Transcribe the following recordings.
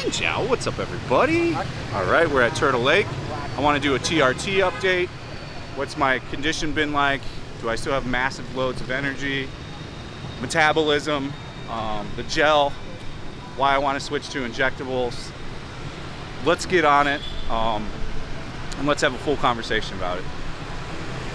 What's up everybody? All right, we're at Turtle Lake. I want to do a TRT update. What's my condition been like? Do I still have massive loads of energy? Metabolism, um, the gel, why I want to switch to injectables. Let's get on it um, and let's have a full conversation about it.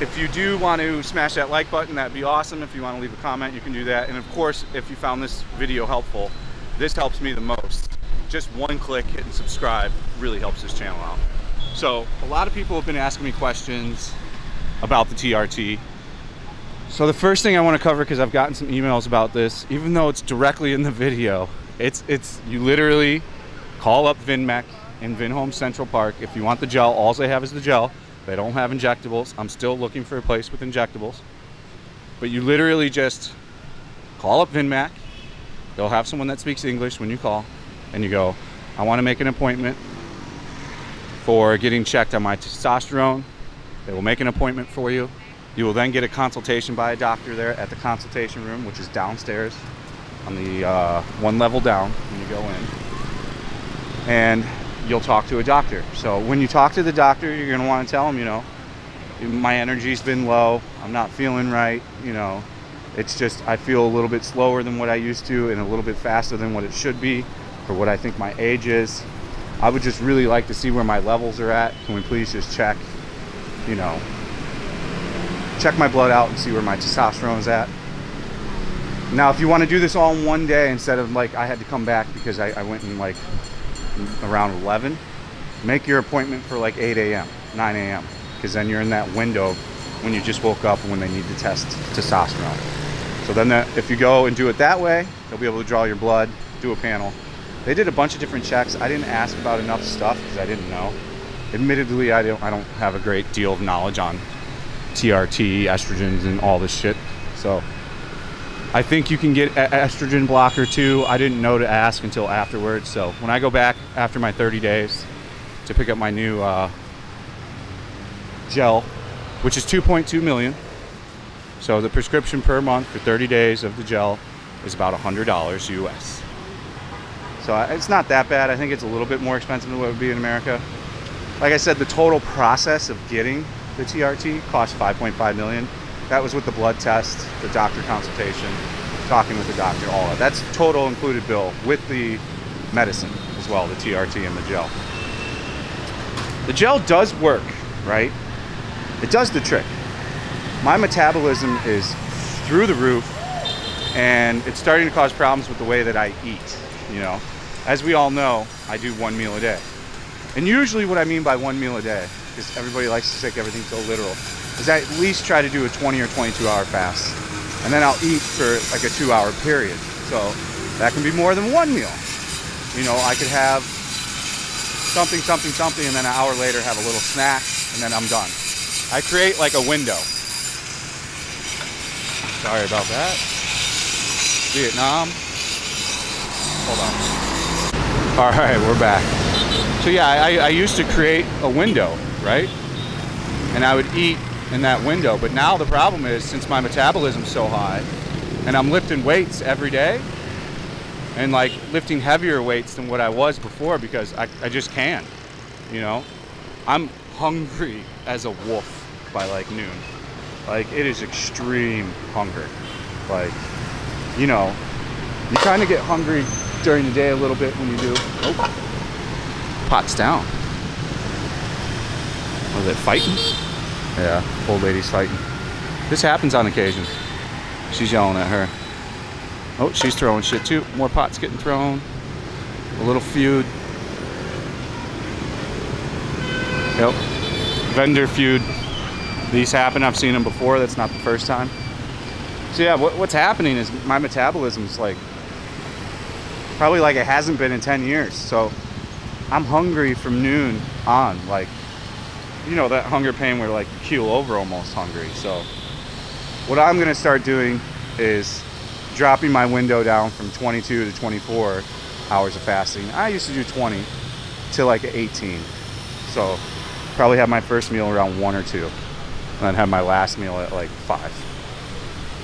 If you do want to smash that like button, that'd be awesome. If you want to leave a comment, you can do that. And of course, if you found this video helpful, this helps me the most. Just one click, hit and subscribe really helps this channel out. So a lot of people have been asking me questions about the TRT. So the first thing I want to cover, because I've gotten some emails about this, even though it's directly in the video, it's it's you literally call up Vinmec in Vinhome Central Park. If you want the gel, all they have is the gel. They don't have injectables. I'm still looking for a place with injectables. But you literally just call up Vinmec. They'll have someone that speaks English when you call, and you go, I want to make an appointment for getting checked on my testosterone. They will make an appointment for you. You will then get a consultation by a doctor there at the consultation room, which is downstairs on the uh, one level down when you go in. And you'll talk to a doctor. So when you talk to the doctor, you're going to want to tell him, you know, my energy's been low. I'm not feeling right. You know, it's just I feel a little bit slower than what I used to and a little bit faster than what it should be for what I think my age is. I would just really like to see where my levels are at. Can we please just check, you know, check my blood out and see where my testosterone is at. Now, if you want to do this all in one day instead of like I had to come back because I, I went in like around 11, make your appointment for like 8 a.m., 9 a.m., because then you're in that window when you just woke up and when they need to test testosterone. So then the, if you go and do it that way, they'll be able to draw your blood, do a panel. They did a bunch of different checks. I didn't ask about enough stuff because I didn't know. Admittedly, I don't, I don't have a great deal of knowledge on TRT, estrogens, and all this shit. So I think you can get estrogen blocker too. I didn't know to ask until afterwards. So when I go back after my 30 days to pick up my new uh, gel, which is 2.2 million. So the prescription per month for 30 days of the gel is about $100 US. So it's not that bad. I think it's a little bit more expensive than what it would be in America. Like I said, the total process of getting the TRT cost 5.5 million. That was with the blood test, the doctor consultation, talking with the doctor, all that. That's total included bill with the medicine as well, the TRT and the gel. The gel does work, right? It does the trick. My metabolism is through the roof and it's starting to cause problems with the way that I eat, you know. As we all know, I do one meal a day. And usually what I mean by one meal a day, because everybody likes to take everything so literal, is I at least try to do a 20 or 22 hour fast. And then I'll eat for like a two hour period. So that can be more than one meal. You know, I could have something, something, something, and then an hour later have a little snack, and then I'm done. I create like a window. Sorry about that. Vietnam. Hold on. All right, we're back. So yeah, I, I used to create a window, right? And I would eat in that window. But now the problem is, since my metabolism's so high, and I'm lifting weights every day, and like lifting heavier weights than what I was before because I, I just can, you know? I'm hungry as a wolf by like noon. Like it is extreme hunger. Like, you know, you kind of get hungry during the day a little bit when you do. Oh, pot's down. Was it fighting? Yeah, old lady's fighting. This happens on occasion. She's yelling at her. Oh, she's throwing shit too. More pots getting thrown. A little feud. Yep. Vendor feud. These happen. I've seen them before. That's not the first time. So yeah, what, what's happening is my metabolism's like probably like it hasn't been in 10 years. So I'm hungry from noon on. Like, you know, that hunger pain where like you keel over almost hungry. So what I'm going to start doing is dropping my window down from 22 to 24 hours of fasting. I used to do 20 to like 18. So probably have my first meal around one or two and then have my last meal at like five.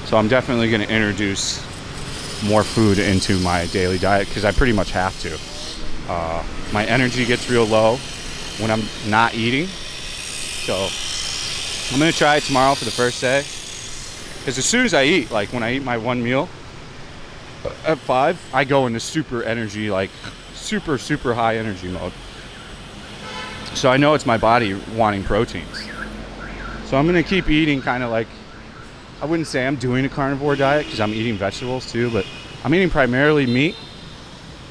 So I'm definitely going to introduce more food into my daily diet because I pretty much have to. Uh, my energy gets real low when I'm not eating. So I'm gonna try it tomorrow for the first day. Because as soon as I eat, like when I eat my one meal at five, I go into super energy, like super, super high energy mode. So I know it's my body wanting proteins. So I'm gonna keep eating kind of like, I wouldn't say I'm doing a carnivore diet because I'm eating vegetables too, but I'm eating primarily meat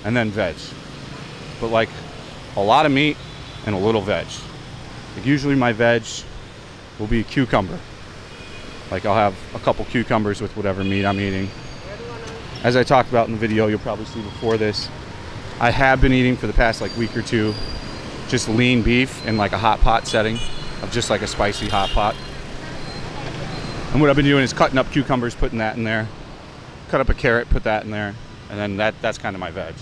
and then veg. But like a lot of meat and a little veg. Like usually my veg will be cucumber. Like I'll have a couple cucumbers with whatever meat I'm eating. As I talked about in the video, you'll probably see before this, I have been eating for the past like week or two just lean beef in like a hot pot setting of just like a spicy hot pot. And what I've been doing is cutting up cucumbers, putting that in there. Cut up a carrot, put that in there. And then that that's kind of my veg.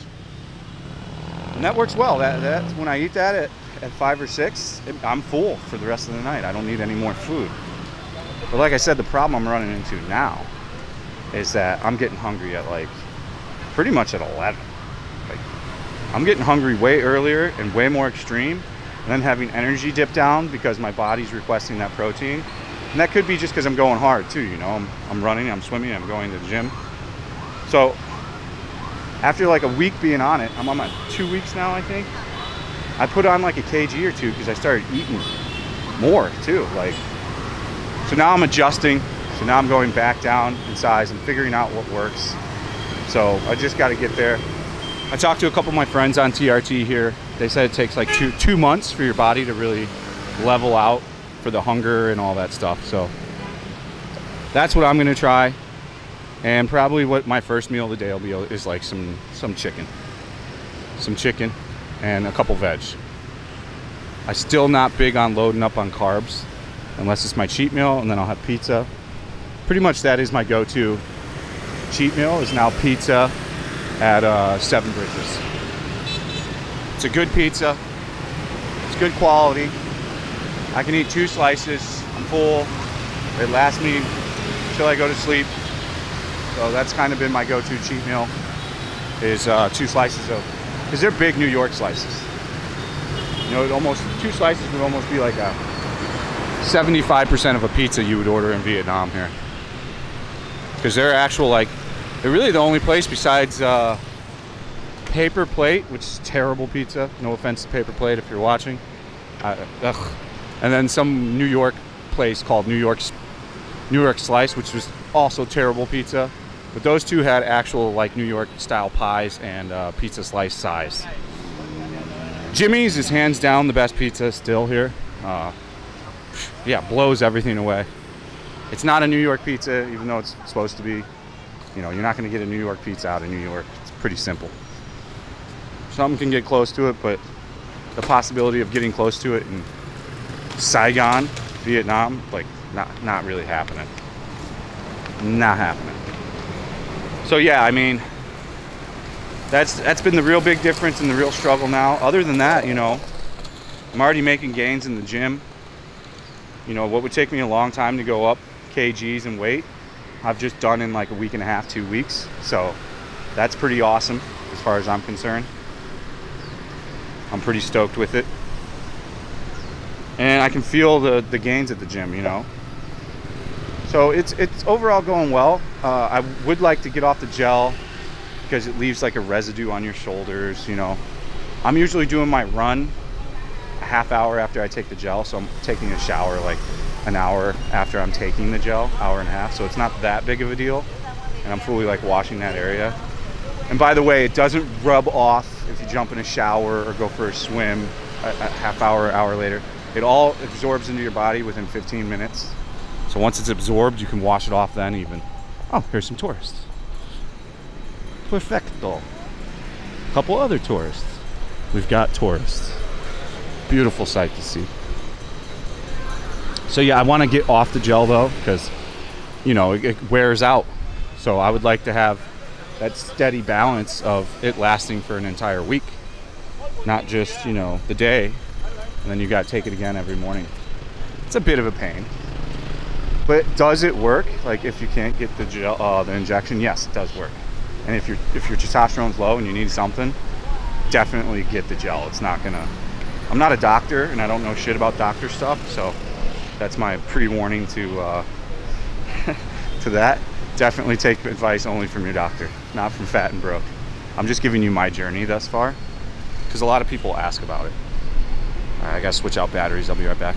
And that works well. That, that when I eat that at, at five or six, it, I'm full for the rest of the night. I don't need any more food. But like I said, the problem I'm running into now is that I'm getting hungry at like pretty much at 11. Like I'm getting hungry way earlier and way more extreme, and then having energy dip down because my body's requesting that protein. And that could be just because I'm going hard too, you know. I'm, I'm running, I'm swimming, I'm going to the gym. So after like a week being on it, I'm on my two weeks now, I think. I put on like a kg or two because I started eating more too. Like, so now I'm adjusting. So now I'm going back down in size and figuring out what works. So I just got to get there. I talked to a couple of my friends on TRT here. They said it takes like two two months for your body to really level out for the hunger and all that stuff. So that's what I'm gonna try. And probably what my first meal of the day will be is like some some chicken, some chicken, and a couple veg. I'm still not big on loading up on carbs, unless it's my cheat meal, and then I'll have pizza. Pretty much that is my go-to cheat meal is now pizza at uh, Seven Bridges. It's a good pizza. It's good quality. I can eat two slices. I'm full. It lasts me till I go to sleep. So that's kind of been my go-to cheat meal is uh, two slices of, because they're big New York slices. You know, almost, two slices would almost be like a 75% of a pizza you would order in Vietnam here. Because they're actual like, they're really the only place besides uh, Paper Plate, which is terrible pizza. No offense to Paper Plate if you're watching. Uh, ugh. And then some New York place called New York New York Slice, which was also terrible pizza. But those two had actual like New York style pies and uh, pizza slice size. Jimmy's is hands down the best pizza still here. Uh, yeah, blows everything away. It's not a New York pizza, even though it's supposed to be. You know, you're not going to get a New York pizza out of New York. It's pretty simple. Some can get close to it, but the possibility of getting close to it in Saigon, Vietnam, like not not really happening. Not happening. So yeah, I mean, that's that's been the real big difference and the real struggle now. Other than that, you know, I'm already making gains in the gym. You know, what would take me a long time to go up kgs and weight, I've just done in like a week and a half, two weeks. So that's pretty awesome as far as I'm concerned. I'm pretty stoked with it. And I can feel the, the gains at the gym, you know. So it's it's overall going well. Uh, I would like to get off the gel because it leaves like a residue on your shoulders, you know. I'm usually doing my run a half hour after I take the gel, so I'm taking a shower like an hour after I'm taking the gel, hour and a half. So it's not that big of a deal, and I'm fully like washing that area. And by the way, it doesn't rub off if you jump in a shower or go for a swim a, a half hour, hour later. It all absorbs into your body within 15 minutes. So once it's absorbed, you can wash it off then even. Oh, here's some tourists. Perfecto. A couple other tourists. We've got tourists. Beautiful sight to see. So yeah, I want to get off the gel though, because you know it, it wears out. So I would like to have that steady balance of it lasting for an entire week, not just you know the day, and then you got to take it again every morning. It's a bit of a pain, but does it work? Like if you can't get the gel, uh, the injection, yes, it does work. And if your if your testosterone's low and you need something, definitely get the gel. It's not gonna, I'm not a doctor and I don't know shit about doctor stuff, so that's my pre-warning to, uh, to that. Definitely take advice only from your doctor, not from Fat and Broke. I'm just giving you my journey thus far, because a lot of people ask about it. Right, I gotta switch out batteries. I'll be right back.